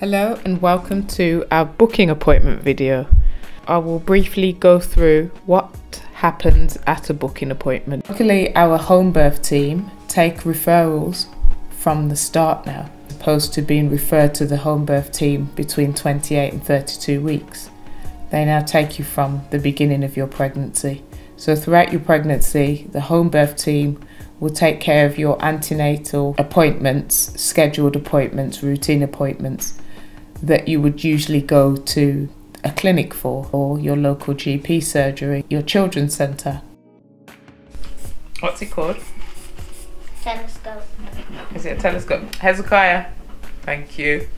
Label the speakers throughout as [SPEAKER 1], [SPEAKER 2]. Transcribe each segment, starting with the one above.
[SPEAKER 1] Hello and welcome to our booking appointment video. I will briefly go through what happens at a booking appointment. Luckily our home birth team take referrals from the start now, opposed to being referred to the home birth team between 28 and 32 weeks. They now take you from the beginning of your pregnancy. So throughout your pregnancy, the home birth team will take care of your antenatal appointments, scheduled appointments, routine appointments that you would usually go to a clinic for, or your local GP surgery, your children's centre. What's it called?
[SPEAKER 2] Telescope.
[SPEAKER 1] Is it a telescope? Hezekiah. Thank you.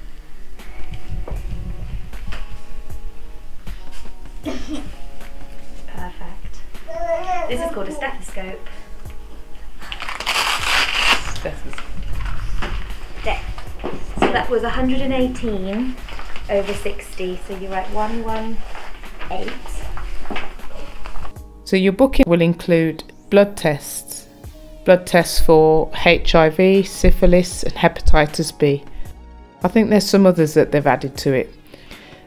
[SPEAKER 3] Perfect. This is called a stethoscope.
[SPEAKER 1] Stethoscope.
[SPEAKER 3] That was 118 over 60. So you write 118.
[SPEAKER 1] So your booking will include blood tests, blood tests for HIV, syphilis, and hepatitis B. I think there's some others that they've added to it.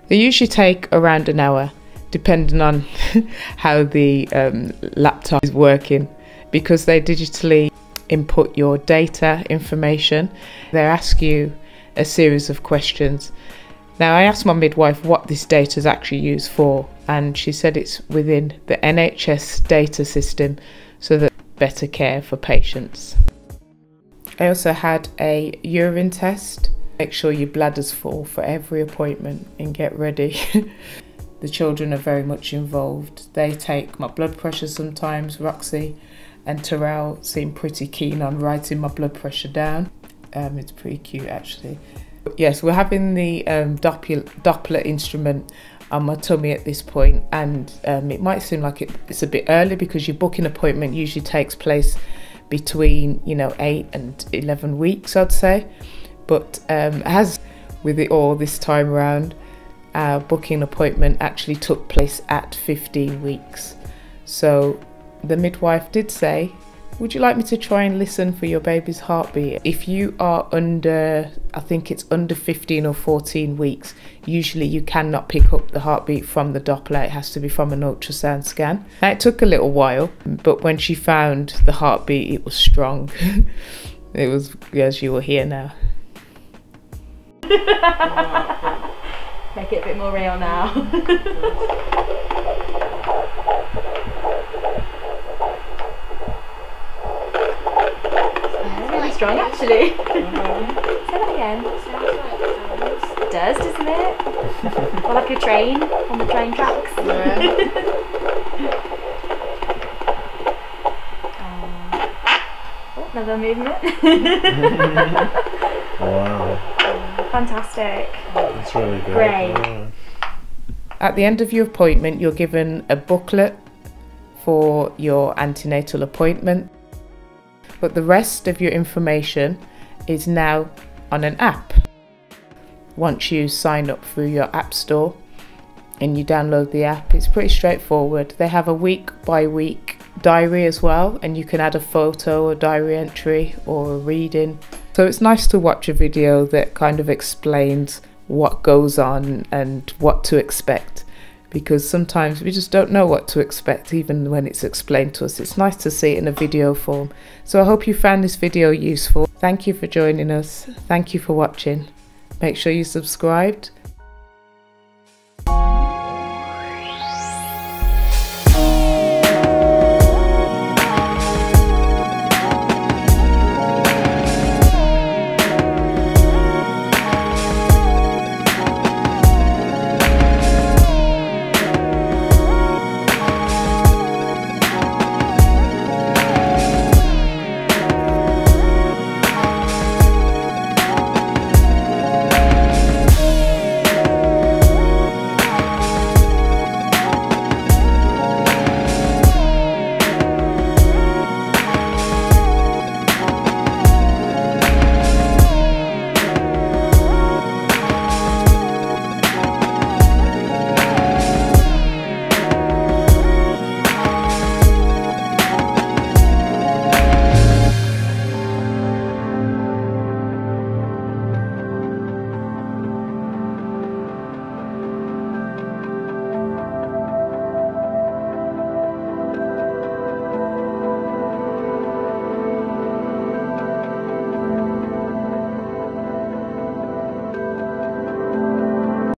[SPEAKER 1] They usually take around an hour, depending on how the um, laptop is working, because they digitally input your data information. They ask you a series of questions. Now, I asked my midwife what this data is actually used for, and she said it's within the NHS data system so that better care for patients. I also had a urine test. Make sure your bladder's full for every appointment and get ready. the children are very much involved. They take my blood pressure sometimes. Roxy and Terrell seem pretty keen on writing my blood pressure down. Um, it's pretty cute actually. Yes, we're having the um, Doppler, Doppler instrument on my tummy at this point, and um, it might seem like it, it's a bit early because your booking appointment usually takes place between you know eight and eleven weeks, I'd say. But um, as with it all this time around, our booking appointment actually took place at 15 weeks. So the midwife did say would you like me to try and listen for your baby's heartbeat? If you are under, I think it's under 15 or 14 weeks, usually you cannot pick up the heartbeat from the Doppler. It has to be from an ultrasound scan. Now, it took a little while, but when she found the heartbeat, it was strong. it was, as you will hear now.
[SPEAKER 3] Make it a bit more real now. really strong actually. Say that again. It does, doesn't it? or like a train on the train tracks. oh, another movement.
[SPEAKER 4] Wow,
[SPEAKER 3] Fantastic.
[SPEAKER 4] that's really good.
[SPEAKER 3] Great.
[SPEAKER 4] Wow.
[SPEAKER 1] At the end of your appointment, you're given a booklet for your antenatal appointment, but the rest of your information is now on an app. Once you sign up through your app store and you download the app, it's pretty straightforward. They have a week by week diary as well, and you can add a photo, a diary entry, or a reading. So it's nice to watch a video that kind of explains what goes on and what to expect because sometimes we just don't know what to expect even when it's explained to us. It's nice to see it in a video form. So I hope you found this video useful. Thank you for joining us. Thank you for watching. Make sure you subscribed.